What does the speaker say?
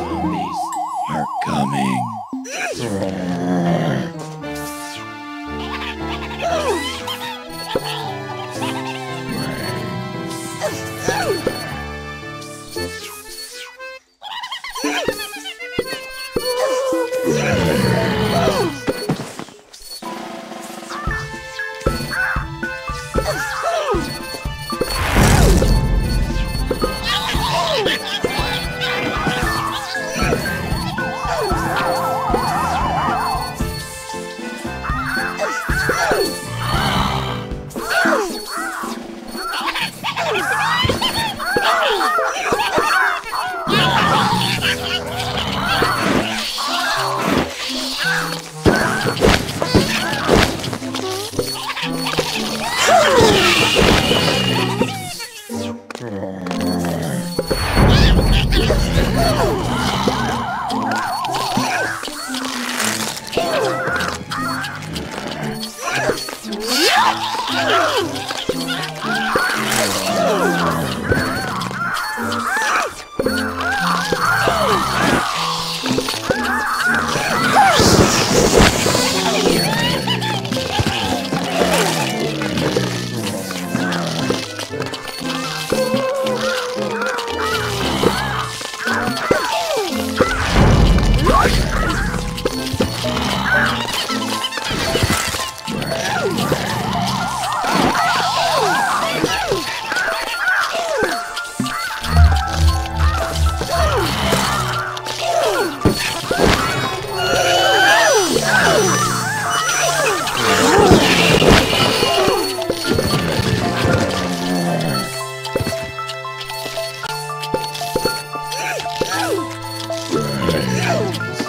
Zombies are coming. Ah! Deus!